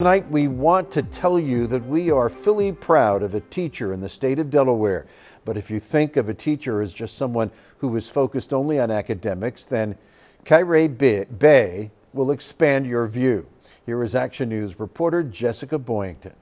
Tonight, we want to tell you that we are fully proud of a teacher in the state of Delaware. But if you think of a teacher as just someone who is focused only on academics, then Kyrie Bey will expand your view. Here is Action News reporter Jessica Boyington.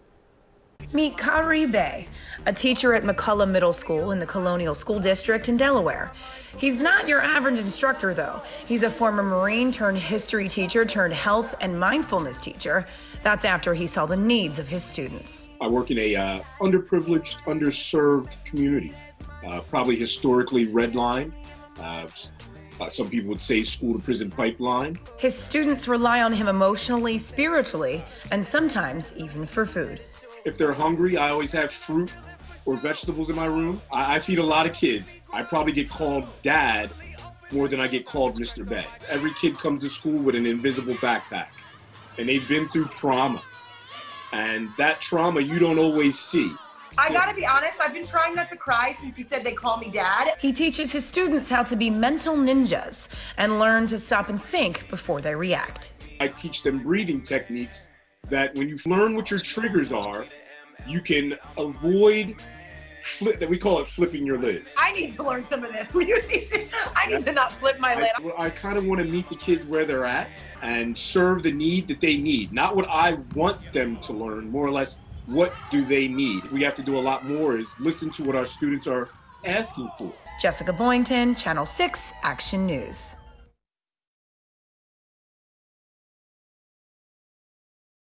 Meet Kyrie Bey, a teacher at McCullough Middle School in the Colonial School District in Delaware. He's not your average instructor, though. He's a former Marine turned history teacher turned health and mindfulness teacher. That's after he saw the needs of his students. I work in a uh, underprivileged, underserved community, uh, probably historically redlined. Uh, uh, some people would say school to prison pipeline. His students rely on him emotionally, spiritually, and sometimes even for food. If they're hungry, I always have fruit or vegetables in my room. I, I feed a lot of kids. I probably get called dad more than I get called Mr. Bey. Every kid comes to school with an invisible backpack, and they've been through trauma. And that trauma you don't always see. I gotta be honest, I've been trying not to cry since you said they call me dad. He teaches his students how to be mental ninjas and learn to stop and think before they react. I teach them breathing techniques that when you learn what your triggers are, you can avoid flip that we call it flipping your lid. I need to learn some of this. Will you teach me? I need to not flip my lid. I, I kind of want to meet the kids where they're at and serve the need that they need, not what I want them to learn, more or less what do they need. We have to do a lot more is listen to what our students are asking for. Jessica Boyington, Channel 6 Action News.